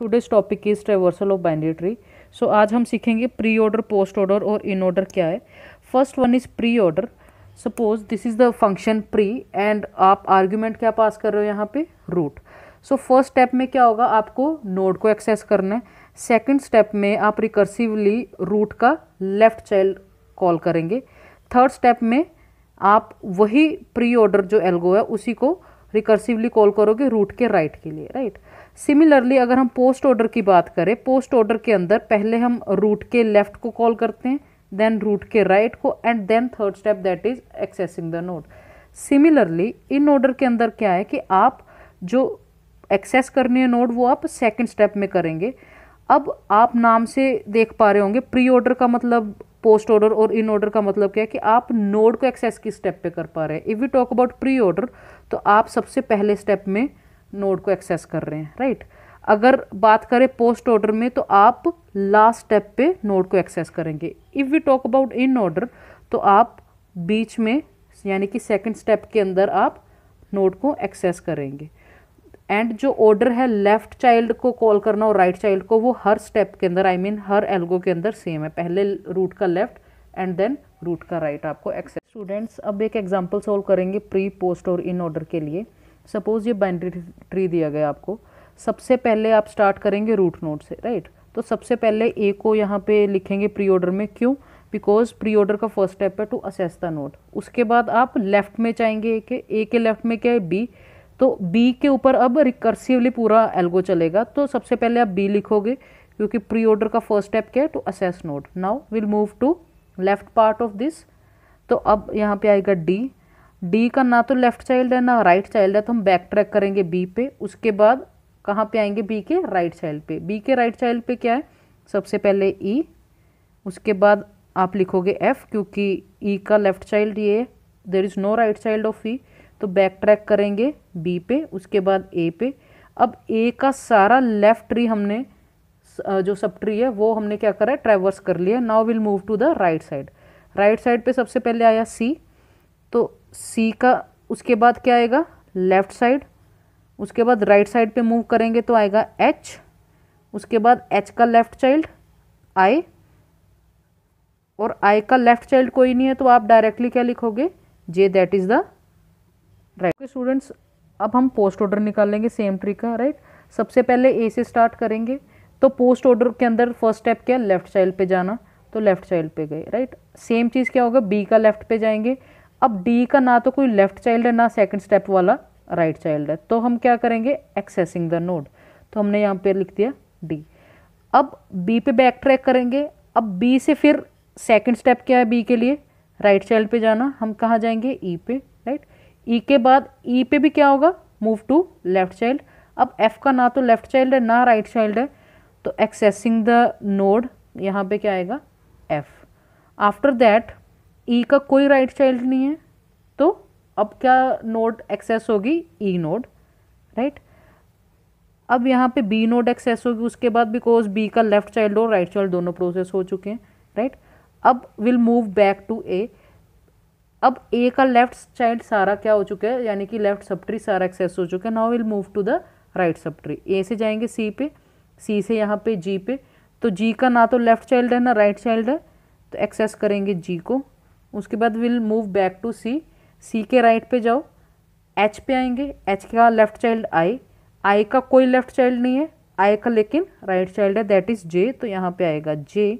Today's topic is traversal of binary tree so आज हम सीखेंगे प्री ऑर्डर पोस्ट ऑर्डर और इन ऑर्डर क्या है। First one is pre order suppose this is the function pre and आप argument क्या pass कर रहे हो यहाँ पे? रूट सो फ़र्स्ट स्टेप में क्या होगा? आपको नोड को एक्सेस करना है। सेकेंड स्टेप में आप रिकर्सिवली रूट का लेफ़्ट चाइल्ड कॉल करेंगे। थर्ड स्टेप में आप वही प्री ऑर्डर जो एल्गो है, उसी को रिकर्सिवली कॉल करोगे रूट के राइट right के लिए राइट सिमिलरली अगर हम पोस्ट ऑर्डर की बात करें पोस्ट ऑर्डर के अंदर पहले हम रूट के लेफ़्ट को कॉल करते हैं देन रूट के राइट right को and then third step that is accessing the node similarly in order के अंदर क्या है कि आप जो एक्सेस करनी है नोड वो आप सेकेंड स्टेप में करेंगे। अब आप नाम से देख पा रहे होंगे प्री ऑर्डर का मतलब पोस्ट ऑर्डर और इन ऑर्डर का मतलब क्या है कि आप नोड को एक्सेस किस स्टेप पे कर पा रहे हैं। If you talk about pre order तो आप सबसे पहले स्टेप में नोड को एक्सेस कर रहे हैं राइट अगर बात करें पोस्ट ऑर्डर में तो आप लास्ट स्टेप पे नोड को एक्सेस करेंगे। If we talk about in order तो आप बीच में यानी कि सेकंड स्टेप के अंदर आप नोड को एक्सेस करेंगे। एंड जो ऑर्डर है लेफ़्ट चाइल्ड को कॉल करना और राइट चाइल्ड को वो हर स्टेप के अंदर आई I मीन mean, हर एल्गो के अंदर सेम है। पहले रूट का लेफ़्ट एंड देन रूट का राइट right आपको एक्सेस स्टूडेंट्स अब एक एग्जांपल सॉल्व करेंगे प्री पोस्ट और इन ऑर्डर के लिए। सपोज़ ये बाइनरी ट्री दिया गया आपको, सबसे पहले आप स्टार्ट करेंगे रूट नोड से राइट तो सबसे पहले ए को यहाँ पे लिखेंगे प्री ऑर्डर में, क्यों? बिकॉज़ प्री ऑर्डर का फ़र्स्ट स्टेप है टू असेस द नोड उसके बाद आप लेफ़्ट में चाहेंगे ए के ए के लेफ़्ट में क्या है? बी तो बी के ऊपर अब रिकर्सिवली पूरा एल्गो चलेगा तो सबसे पहले आप बी लिखोगे, क्योंकि प्री ऑर्डर का फ़र्स्ट स्टेप क्या है? To assess node now will move to left part of this तो अब यहाँ पे आएगा डी डी का ना तो लेफ़्ट चाइल्ड है ना राइट चाइल्ड है तो हम बैक ट्रैक करेंगे बी पे। उसके बाद कहाँ पे आएँगे बी के? राइट चाइल्ड पे। बी के राइट चाइल्ड पे क्या है? सबसे पहले ई e, उसके बाद आप लिखोगे एफ़ क्योंकि ई e का लेफ़्ट चाइल्ड ये there is no right child of E तो बैक ट्रैक करेंगे बी पे उसके बाद ए पे। अब ए का सारा लेफ़्ट ट्री हमने जो सब ट्री है वो हमने क्या करा है? ट्रेवर्स कर लिया now will move to the right side right side पे सबसे पहले आया सी तो सी का, उसके बाद क्या आएगा? लेफ़्ट साइड उसके बाद राइट साइड पे मूव करेंगे तो आएगा एच उसके बाद एच का लेफ़्ट चाइल्ड आई और आई का लेफ़्ट चाइल्ड कोई नहीं है तो आप डायरेक्टली क्या लिखोगे? J that is the right students अब हम पोस्ट ऑर्डर निकालेंगे सेम ट्री का राइट सबसे पहले ए से स्टार्ट करेंगे तो पोस्ट ऑर्डर के अंदर फ़र्स्ट स्टेप क्या लेफ़्ट चाइल्ड पे जाना तो लेफ़्ट चाइल्ड पे गए राइट सेम चीज़ क्या होगा? बी का लेफ़्ट पे जाएँगे अब डी का ना तो कोई लेफ़्ट चाइल्ड है, ना सेकंड स्टेप वाला राइट right चाइल्ड है। तो हम क्या करेंगे? एक्सेसिंग द नोड तो हमने यहाँ पे लिख दिया डी अब बी पे बैक ट्रैक करेंगे। अब बी से फिर सेकंड स्टेप क्या है बी के लिए? राइट right चाइल्ड पे जाना। हम कहाँ जाएँगे? ई e पे राइट right? ई e के बाद ई e पे भी क्या होगा? मूव टू लेफ़्ट चाइल्ड अब एफ़ का ना तो लेफ़्ट चाइल्ड है, ना राइट right चाइल्ड है। तो एक्सेसिंग द नोड यहाँ पे क्या आएगा? एफ़ आफ्टर दैट ई का कोई राइट right चाइल्ड नहीं है तो अब क्या नोड एक्सेस होगी? ई नोड राइट अब यहाँ पे बी नोड एक्सेस होगी, उसके बाद बिकॉज़ बी का लेफ़्ट चाइल्ड और राइट चाइल्ड दोनों प्रोसेस हो चुके हैं राइट अब will move back to A अब ए का लेफ़्ट चाइल्ड सारा क्या हो चुका है? यानी कि लेफ़्ट सब ट्री सारा एक्सेस हो चुका है। Now will move to the right subtree A से जाएँगे सी पे सी से यहाँ पे जी पे। तो जी का ना तो लेफ़्ट चाइल्ड है, ना राइट right चाइल्ड है। तो एक्सेस करेंगे जी को। उसके बाद will move back to C C के राइट पे जाओ। एच पे आएँगे। एच का लेफ़्ट चाइल्ड आई आई का कोई लेफ़्ट चाइल्ड नहीं है। आई का लेकिन राइट चाइल्ड है। दैट इज़ जे तो यहाँ पे आएगा J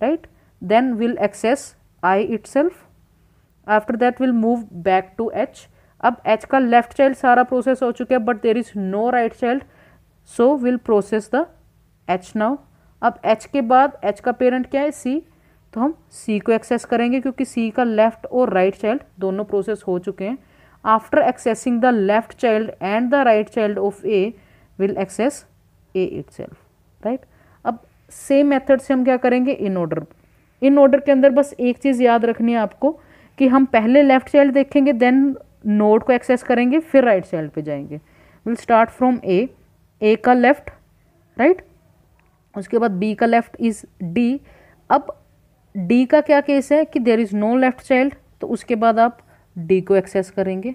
right then will access I itself after that will move back to H अब एच का लेफ़्ट चाइल्ड सारा प्रोसेस हो चुका है but there is no right child so will process the H now अब एच के बाद H का पेरेंट क्या है? सी तो हम सी को एक्सेस करेंगे क्योंकि सी का लेफ़्ट और राइट right चाइल्ड दोनों प्रोसेस हो चुके हैं। After accessing the left child and the right child of A will access A it right अब सेम मेथड से हम क्या करेंगे? इन ऑर्डर इन ऑर्डर के अंदर बस एक चीज़ याद रखनी है आपको कि हम पहले लेफ़्ट चाइल्ड देखेंगे देन नोड को एक्सेस करेंगे, फिर राइट right चाइल्ड पे जाएँगे। Will start from A A का लेफ़्ट राइट right? उसके बाद बी का लेफ़्ट इज़ डी अब डी का क्या केस है कि there is no left child तो उसके बाद आप डी को एक्सेस करेंगे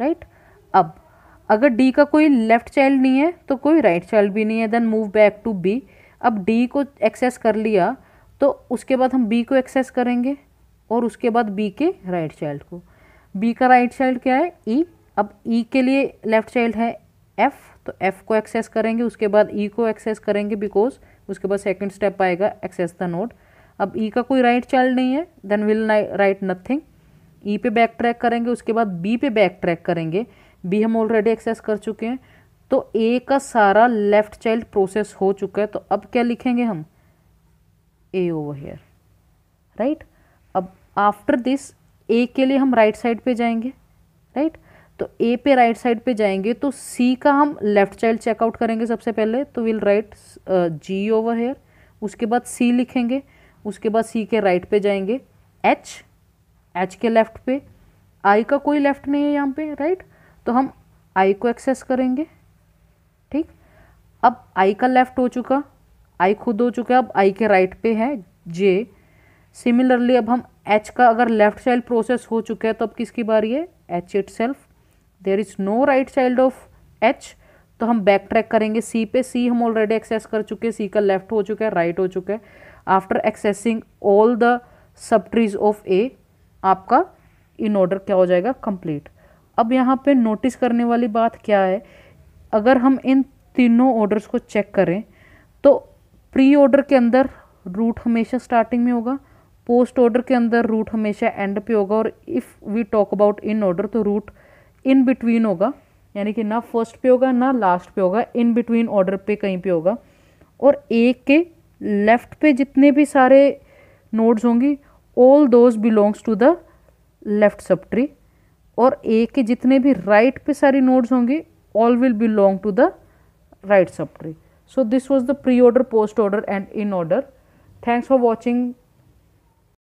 राइट right? अब अगर डी का कोई लेफ़्ट चाइल्ड नहीं है तो कोई राइट right चाइल्ड भी नहीं है then move back to B अब डी को एक्सेस कर लिया तो उसके बाद हम बी को एक्सेस करेंगे और उसके बाद बी के राइट right चाइल्ड को। बी का राइट चाइल्ड क्या है? ई e, अब ई e के लिए लेफ़्ट चाइल्ड है एफ़ तो एफ़ को एक्सेस करेंगे उसके बाद ई e को एक्सेस करेंगे बिकॉज़ उसके बाद सेकंड स्टेप आएगा एक्सेस द नोड अब ई e का कोई राइट चाइल्ड नहीं है then will write nothing E पे बैक ट्रैक करेंगे, उसके बाद बी पे बैक ट्रैक करेंगे. बी हम ऑलरेडी एक्सेस कर चुके हैं. तो ए का सारा लेफ़्ट चाइल्ड प्रोसेस हो चुका है तो अब क्या लिखेंगे हम? ए ओवर हेयर राइट अब आफ्टर दिस ए के लिए हम राइट right साइड पे जाएँगे. Right right? तो ए पे राइट right साइड पे जाएँगे तो सी का हम लेफ़्ट चाइल्ड चेकआउट करेंगे सबसे पहले. तो will write G over here उसके बाद सी लिखेंगे. उसके बाद सी के राइट पे जाएँगे। एच एच के लेफ़्ट पे। आई का कोई लेफ़्ट नहीं है यहाँ पे राइट तो हम आई को एक्सेस करेंगे। ठीक? अब आई का लेफ़्ट हो चुका। आई खुद हो चुका अब आई के राइट पे है। जे सिमिलरली अब हम एच का अगर लेफ़्ट चाइल्ड प्रोसेस हो चुका है तो अब किसकी बारी है? H itself there is no right child of H तो हम बैक ट्रैक करेंगे सी पे। सी हम ऑलरेडी एक्सेस कर चुके हैं। सी का लेफ़्ट हो चुका है राइट हो चुका है। After accessing all the subtrees of A आपका इन ऑर्डर क्या हो जाएगा? कंप्लीट अब यहाँ पे नोटिस करने वाली बात क्या है? अगर हम इन तीनों ऑर्डर्स को चेक करें तो प्री ऑर्डर के अंदर रूट हमेशा स्टार्टिंग में होगा पोस्ट ऑर्डर के अंदर रूट हमेशा एंड पे होगा, और if we talk about in order तो रूट इन बिटवीन होगा, यानी कि ना फ़र्स्ट पे होगा, ना लास्ट पे होगा इन बिटवीन ऑर्डर पे कहीं पे होगा, और ए के लेफ़्ट पे जितने भी सारे नोड्स होंगी all those belongs to the left subtree और ए के जितने भी राइट right पे सारी नोड्स होंगी all will belong to the right subtree so this was the pre order post order and in order thanks for watching.